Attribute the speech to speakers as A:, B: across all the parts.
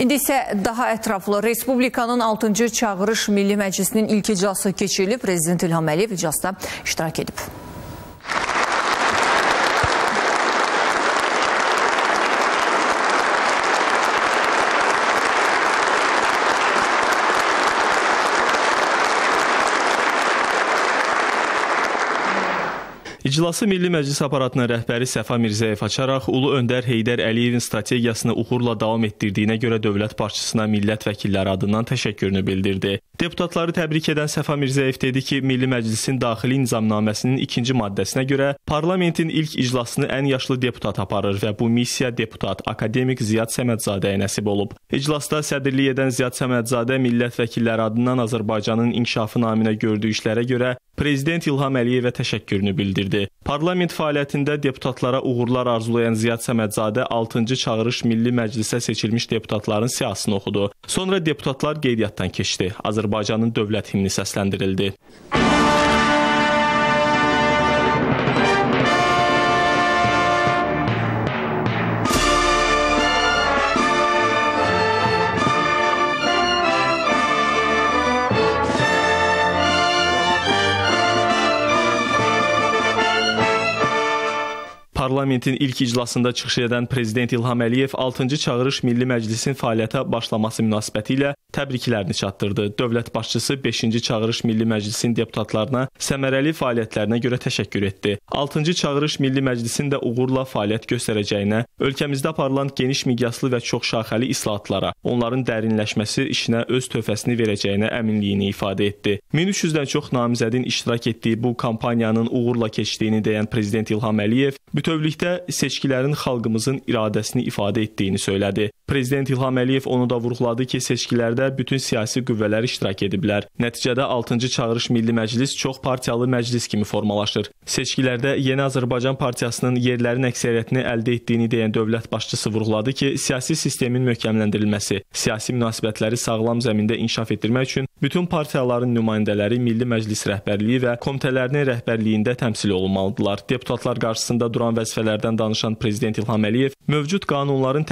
A: İndi isə daha ətraflı Respublikanın 6-cı çağırış Milli Məclisinin ilk iclası keçirilib. Prezident İlham Əliyev iclasda iştirak edib.
B: İclası Milli Məclis aparatının rəhbəri Səfa Mirzəyev açaraq Ulu Öndər Heydər Əliyevin strategiyasını uğurla davam etdirdiyinə görə dövlət başçısına millət vəkilləri adından təşəkkürünü bildirdi. Deputatları təbrik edən Səfa Mirzəyev dedi ki, Milli Məclisin daxili nizamnaməsinin ikinci maddəsinə görə parlamentin ilk iclasını ən yaşlı deputat aparır və bu missiya deputat akademik Ziyad Səmədzadəyə nəsib olub. İclasda sədrlik edən Ziyad Səmədzadə millət vəkilləri adından Azərbaycanın inkişafı naminə gördüyü işlərə görə Prezident İlham Əliyevə təşəkkürünü bildirdi. Parlament fəaliyyətində deputatlara uğurlar arzulayan Ziyad Səmədzadə 6-cı çağırış Milli Məclisə seçilmiş deputatların siyasını oxudu. Sonra deputatlar qeydiyyatdan keçdi. Azərbaycanın dövlət himni səsləndirildi. Parlamentin ilk iclasında çıxış edən Prezident İlham Əliyev 6-cı çağırış Milli Məclisin fəaliyyətə başlaması münasibətilə təbriklərini çatdırdı. Dövlət başçısı 5-ci çağırış Milli Məclisin deputatlarına səmərəli fəaliyyətlərinə görə təşəkkür etdi. 6-cı çağırış Milli Məclisin də uğurla fəaliyyət göstərəcəyinə, ölkəmizdə aparılan geniş miqyaslı və çoxşaxəli islahatlara, onların dərinləşməsi işinə öz töhfəsini verəcəyinə əminliyini ifadə etdi. 1300-dən çox namizədin iştirak etdiyi bu kampaniyanın uğurla keçdiyini deyən Prezident İlham Əliyev bütövlükdə seçkilərin xalqımızın iradəsini ifadə etdiyini söylədi. Prezident İlham Əliyev onu da vurğuladı ki, seçkilərdə bütün siyasi qüvvələr iştirak ediblər. Nəticədə 6-cı çağırış Milli Məclis çox partiyalı məclis kimi formalaşır. Seçkilərdə Yeni Azərbaycan Partiyasının yerlərin əksəriyyətini əldə etdiyini deyən dövlət başçısı vurğuladı ki, siyasi sistemin möhkəmləndirilməsi, siyasi münasibətləri sağlam zəmində inkişaf etdirmək üçün bütün partiyaların nümayəndələri Milli Məclis rəhbərliyi və komitələrinin rəhbərliyində təmsil olunmalıdırlar. Deputatlar qarşısında duran vəzifələrdən danışan Prezident İlham Əliyev mövcud qanunların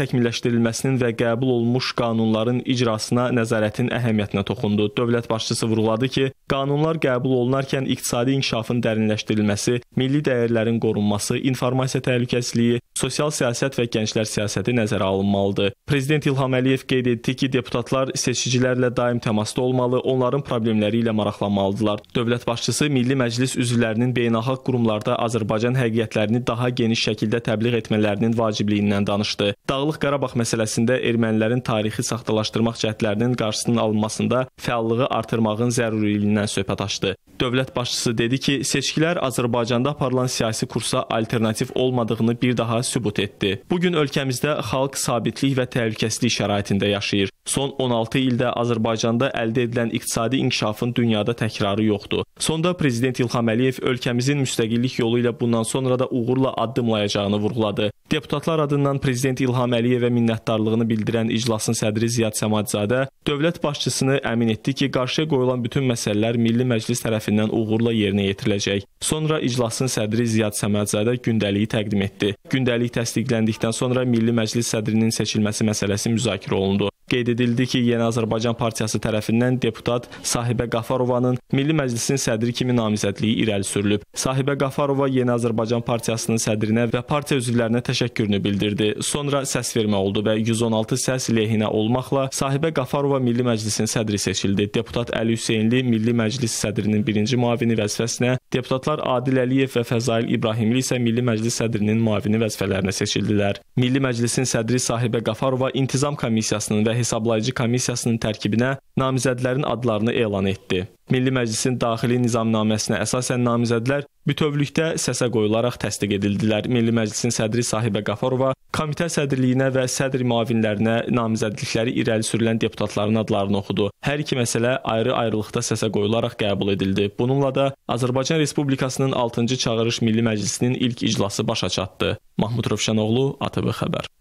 B: təkmilləşdirilməsinin və qəbul olunmuş qanunların icrasına nəzarətin əhəmiyyətinə toxundu. Dövlət başçısı vurğuladı ki, qanunlar qəbul olunarkən iqtisadi inkişafın dərinləşdirilməsi, milli dəyərlərin qorunması, informasiya təhlükəsizliyi, sosial siyasət və gənclər siyasəti nəzərə alınmalıdır. Prezident İlham Əliyev qeyd etdi ki, deputatlar seçicilərlə daim təmasda olmalı, onların problemləri ilə maraqlanmalıdırlar. Dövlət başçısı Milli Məclis üzvlərinin beynəlxalq qurumlarda Azərbaycan həqiqətlərini daha geniş şəkildə təbliğ etmələrinin vacibliyindən danışdı. Dağlıq Qarabağ məsələsində ermənilərin tarixi saxtalaşdırmaq cəhdlərinin qarşısının alınmasında fəallığı artırmağın zəruriliyindən söhbət açdı. Dövlət başçısı dedi ki, seçkilər Azərbaycanda aparılan siyasi kursa alternativ olmadığını bir daha sübut etdi. Bu gün ölkəmizdə xalq sabitlik və təhlükəsizlik şəraitində yaşayır. Son 16 ildə Azərbaycanda əldə edilən iqtisadi inkişafın dünyada təkrarı yoxdur. Sonda prezident İlham Əliyev ölkəmizin müstəqillik yolu ilə bundan sonra da uğurla addımlayacağını vurğuladı. Deputatlar adından prezident İlham Əliyevə minnətdarlığını bildirən iclasın sədri Ziyad Səmadzadə dövlət başçısını əmin etdi ki, qarşıya qoyulan bütün məsələlər Milli Məclis tərəfindən uğurla yerinə yetiriləcək. Sonra iclasın sədri Ziyad Səmadzadə gündəliyi təqdim etdi. Gündəlik təsdiqləndikdən sonra Milli Məclis sədrinin seçilməsi məsələsi müzakirə olundu. Qeyd edildi ki, Yeni Azərbaycan Partiyası tərəfindən deputat Sahibə Qafarovanın Milli Məclisin sədri kimi namizədliyi irəli sürülüb. Sahibə Qafarova Yeni Azərbaycan Partiyasının sədrinə və partiya üzvlərinə təşəkkürünü bildirdi. Sonra səsvermə oldu və 116 səs lehinə olmaqla Sahibə Qafarova Milli Məclisin sədri seçildi. Deputat Əli Hüseynli Milli Məclis sədrinin birinci müavini vəzifəsinə, deputatlar Adil Əliyev və Fəzail İbrahimli isə Milli Məclis sədrinin müavini vəzifələrinə seçildilər. Milli Məclisin sədri Sahibə Qafarova İntizam Komissiyasının və Hesablayıcı Komissiyasının tərkibinə namizədlərin adlarını elan etdi. Milli Məclisin daxili nizamnaməsinə əsasən namizədlər bütövlükdə səsə qoyularaq təsdiq edildilər. Milli Məclisin sədri Sahibə Qafarova komitə sədrliyinə və sədr müavinlərinə namizədlikləri irəli sürülən deputatların adlarını oxudu. Hər iki məsələ ayrı-ayrılıqda səsə qoyularaq qəbul edildi. Bununla da Azərbaycan Respublikasının 6-cı çağırış Milli Məclisinin ilk iclası başa çatdı. Mahmud Rövşənoğlu, ATV xəbər.